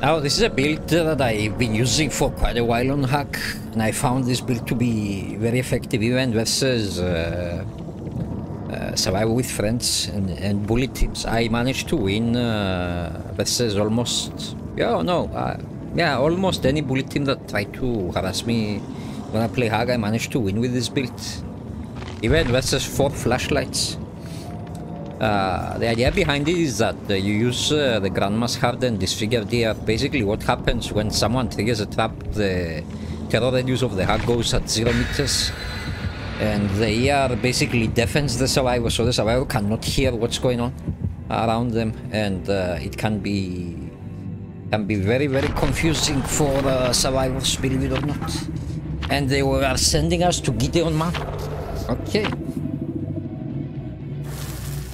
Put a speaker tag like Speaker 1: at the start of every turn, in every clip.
Speaker 1: Now this is a build that I've been using for quite a while on Hag, and I found this build to be very effective even versus uh, uh, survival with friends and, and bullet teams. I managed to win uh, versus almost, yeah, no, uh, yeah, almost any bullet team that tried to harass me when I play Hag, I managed to win with this build. Even versus four flashlights. Uh, the idea behind it is that uh, you use uh, the Granma's Heart and Disfigured Ear. Basically, what happens when someone triggers a trap, the terror radius of the Hag goes at 0 meters. And the ER basically deafens the survivor, so the survivor cannot hear what's going on around them. And uh, it can be can be very, very confusing for uh, survivors, believe it or not. And they were sending us to Gideon Man. Okay.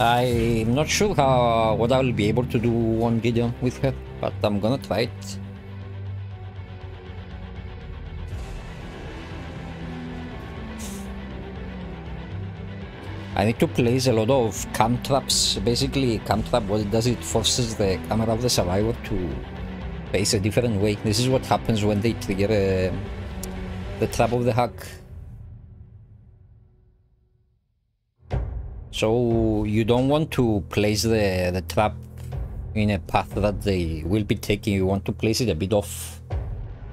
Speaker 1: I'm not sure how what I'll be able to do on Gideon with her, but I'm gonna try it. I need to place a lot of cam traps. Basically, cam trap, what it does, it forces the camera of the survivor to face a different way. This is what happens when they trigger uh, the trap of the Hag. So you don't want to place the, the trap in a path that they will be taking. You want to place it a bit off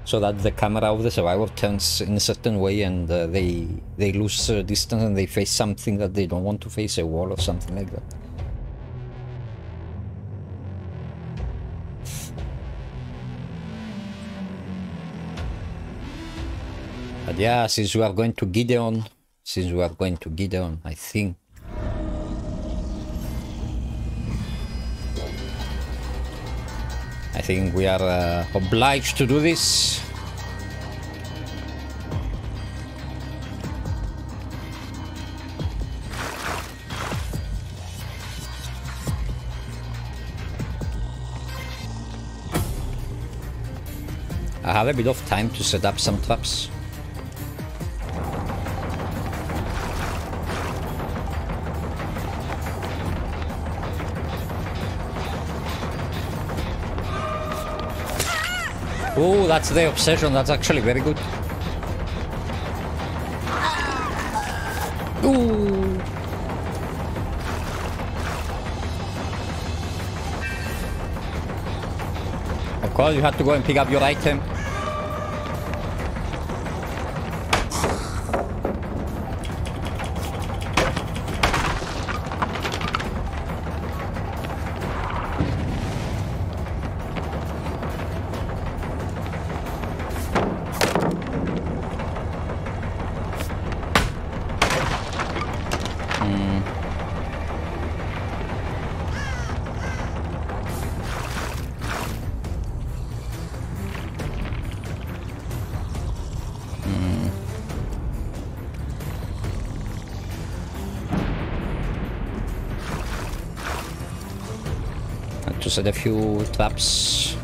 Speaker 1: so that the camera of the survivor turns in a certain way and uh, they they lose uh, distance and they face something that they don't want to face, a wall or something like that. But yeah, since we are going to Gideon, since we are going to Gideon, I think think we are uh, obliged to do this. I have a bit of time to set up some traps. Oh, that's the obsession. That's actually very good. Ooh. Of course, you have to go and pick up your item. To set a few traps.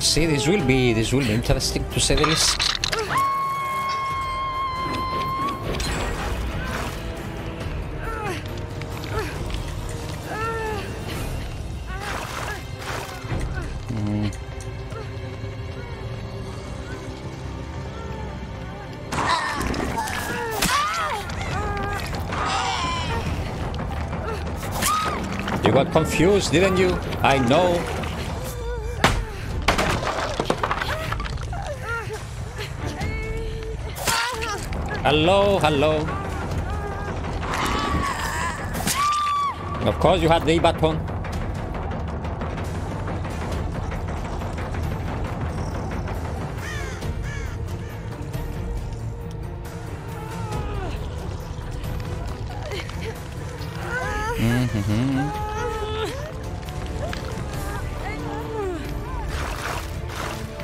Speaker 1: We'll see. This will be this will be interesting to say the least. Mm. You got confused, didn't you? I know. Hello, hello. Of course you had the button. Mm -hmm.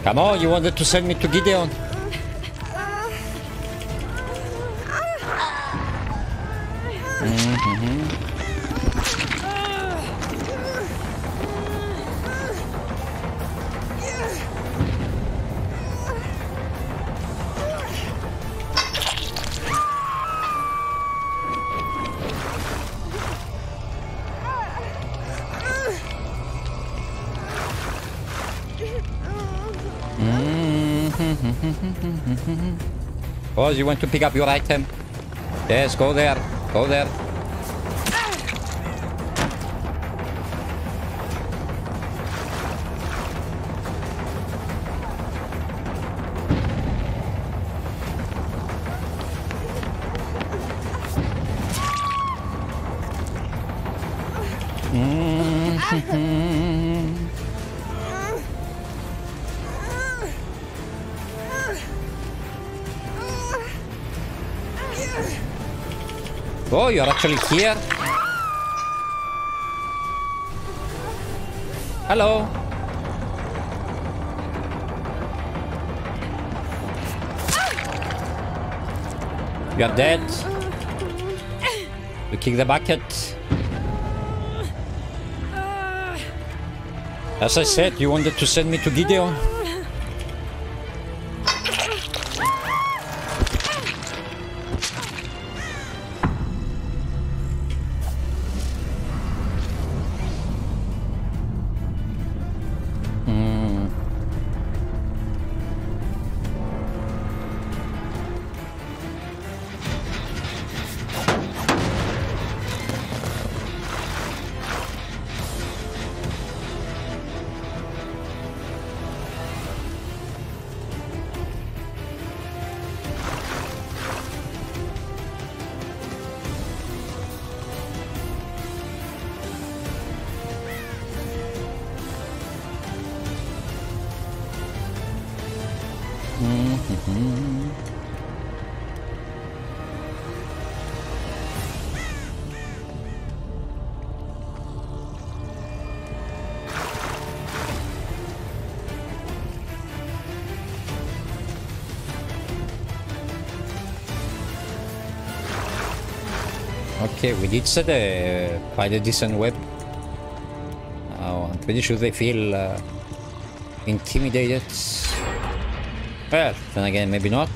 Speaker 1: Come on, you wanted to send me to Gideon. Oh, you want to pick up your item? Yes, go there. Go there. Oh, you're actually here? Hello? You're dead. You kick the bucket. As I said, you wanted to send me to Gideon. Okay, we did set a quite a decent web. Oh, I'm pretty sure they feel uh, intimidated. Well, then again, maybe not.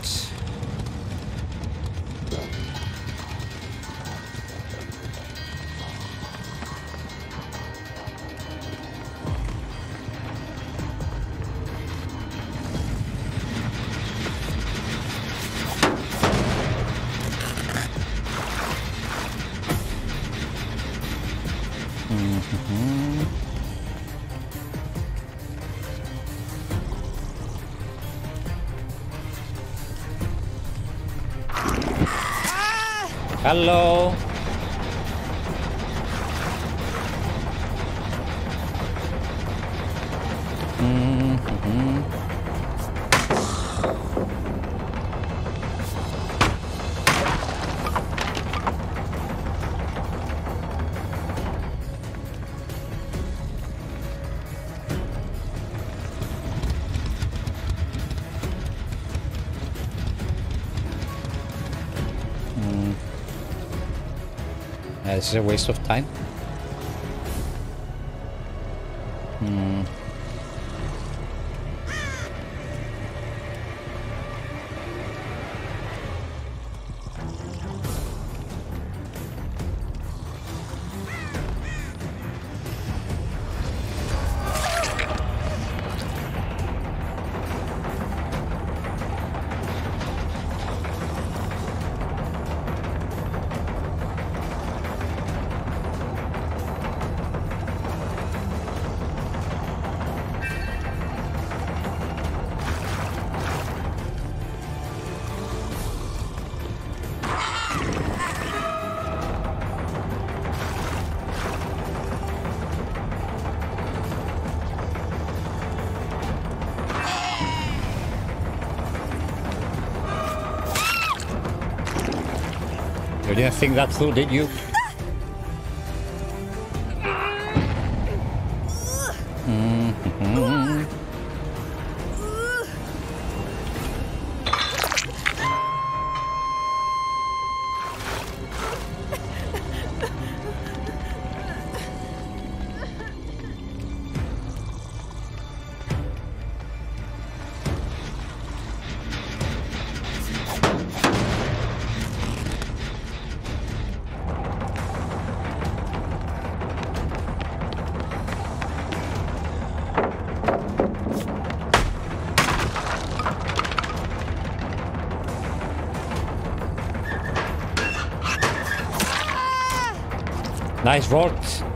Speaker 1: Hello. Uh, this is a waste of time. Didn't think that through, did you? Mm-hmm. Nice vault.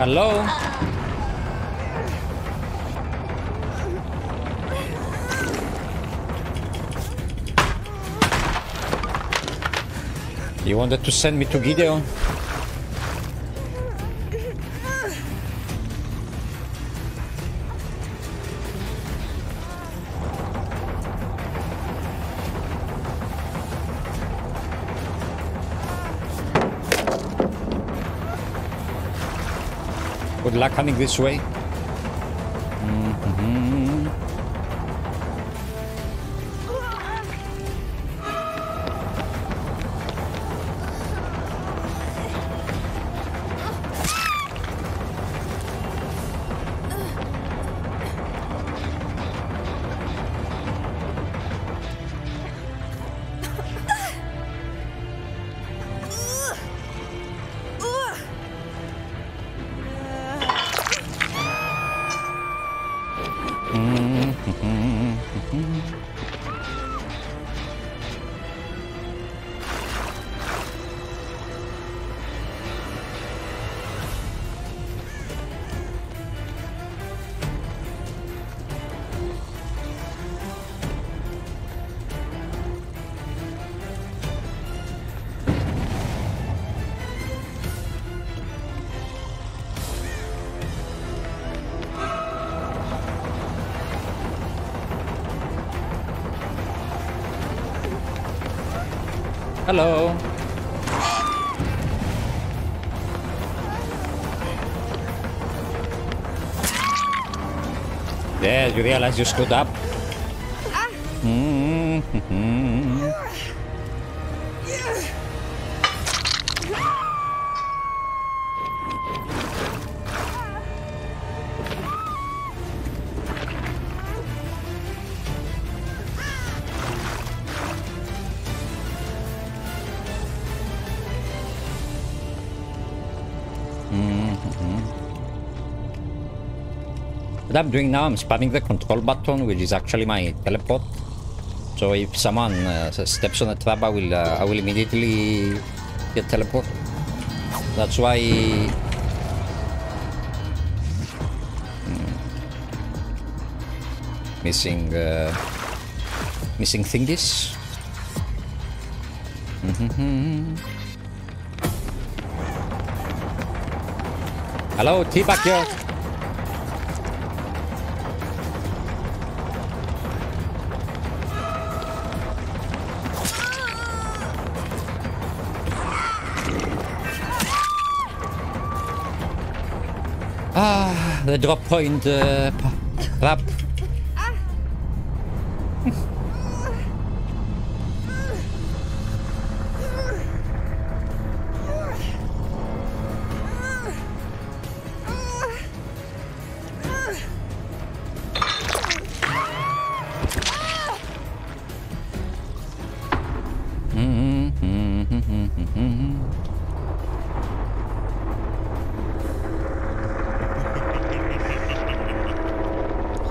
Speaker 1: Hello? You wanted to send me to Gideon? Good luck coming this way. Hello. Yeah, you realize you stood up. What I'm doing now, I'm spamming the control button, which is actually my teleport. So if someone uh, steps on a trap, I will, uh, I will immediately get teleport. That's why. Hmm. Missing, uh, missing thingies. Hello, T back Ah, the drop point uh,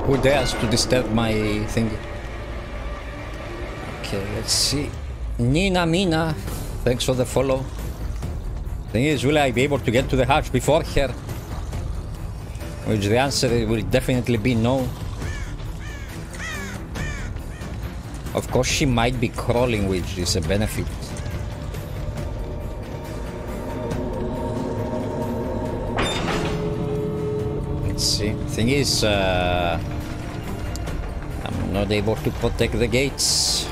Speaker 1: Who dares to disturb my thing? Okay, let's see. Nina Mina, thanks for the follow. Thing is, will I be able to get to the hatch before her? Which the answer will definitely be no. Of course, she might be crawling, which is a benefit. Let's see. Thing is, uh, not able to protect the gates.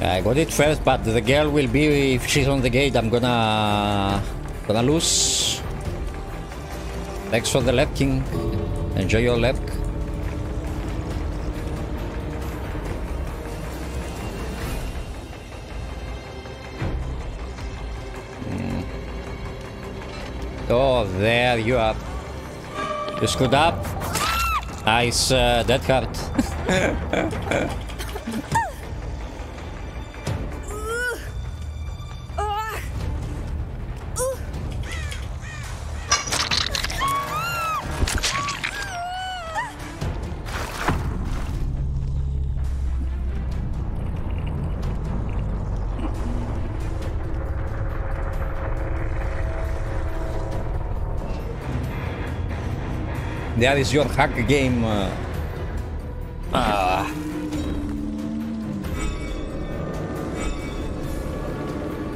Speaker 1: I got it first, but the girl will be if she's on the gate. I'm gonna gonna lose. Thanks for the lap, King. Enjoy your lap. Oh, there you are. You screwed up. Nice uh, Dead Hard. There is your Hag game. Uh, ah.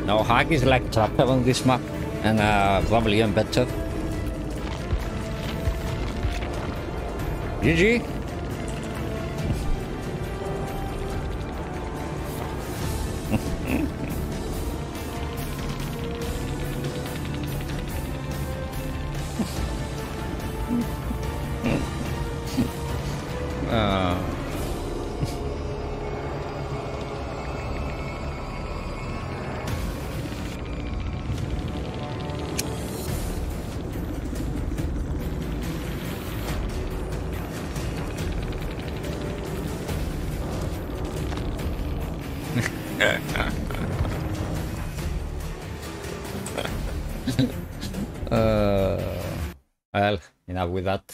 Speaker 1: No, Hag is like trapper on this map, and uh, probably even better. GG. Uh, uh, well, enough with that.